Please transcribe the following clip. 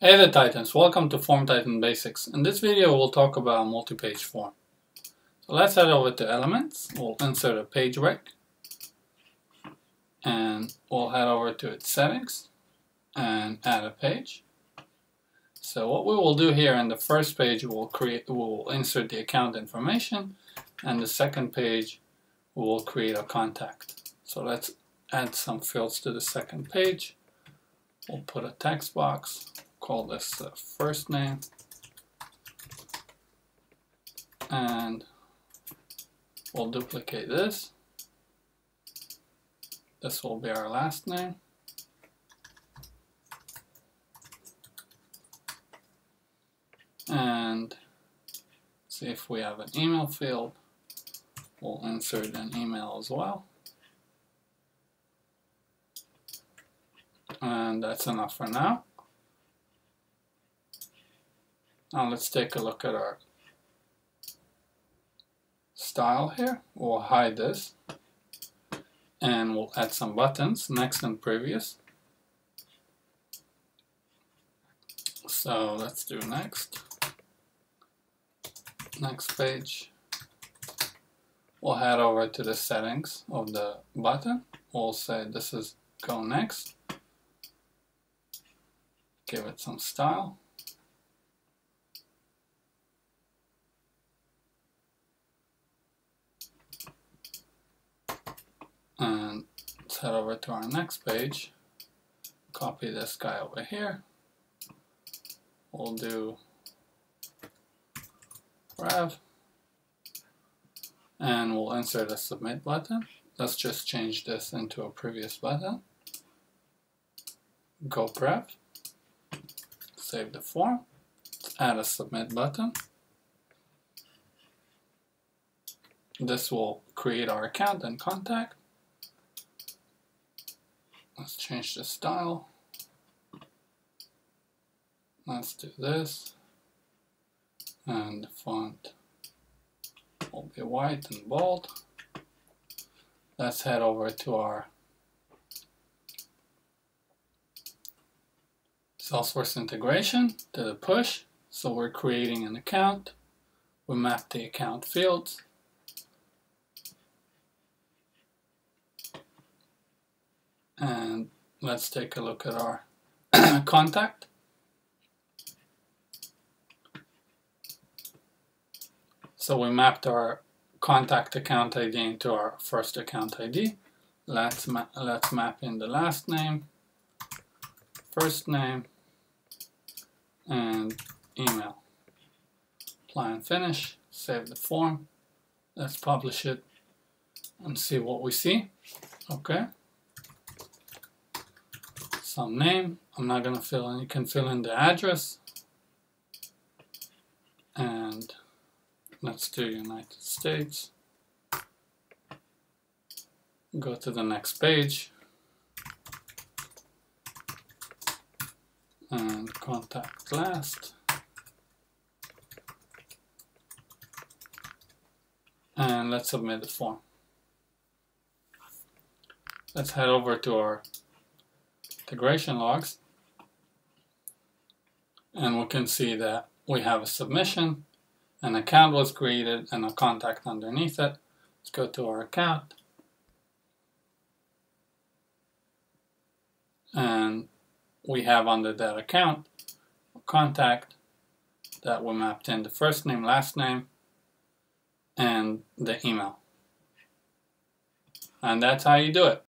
Hey there Titans, welcome to Form Titan Basics. In this video we'll talk about a multi-page form. So let's head over to Elements, we'll insert a page break, and we'll head over to its settings and add a page. So what we will do here in the first page we'll create we'll insert the account information and the second page we will create a contact. So let's add some fields to the second page. We'll put a text box, call this uh, first name, and we'll duplicate this. This will be our last name. And see if we have an email field. We'll insert an email as well. And that's enough for now. Now let's take a look at our style here. We'll hide this and we'll add some buttons, next and previous. So let's do next. Next page. We'll head over to the settings of the button. We'll say this is go next. Give it some style. And let's head over to our next page. Copy this guy over here. We'll do rev and we'll insert a submit button. Let's just change this into a previous button. Go prep, save the form, add a submit button. This will create our account and contact. Let's change the style. Let's do this. And the font will be white and bold. Let's head over to our Salesforce integration to the push. So we're creating an account. We map the account fields. And let's take a look at our contact. So we mapped our contact account ID into our first account ID. Let's, ma let's map in the last name, first name, and email. Apply and finish, save the form. Let's publish it and see what we see. Okay. Some name. I'm not going to fill in. You can fill in the address. And Let's do United States. Go to the next page. And contact last. And let's submit the form. Let's head over to our integration logs. And we can see that we have a submission an account was created and a contact underneath it. Let's go to our account. And we have under that account a contact that we mapped in the first name, last name, and the email. And that's how you do it.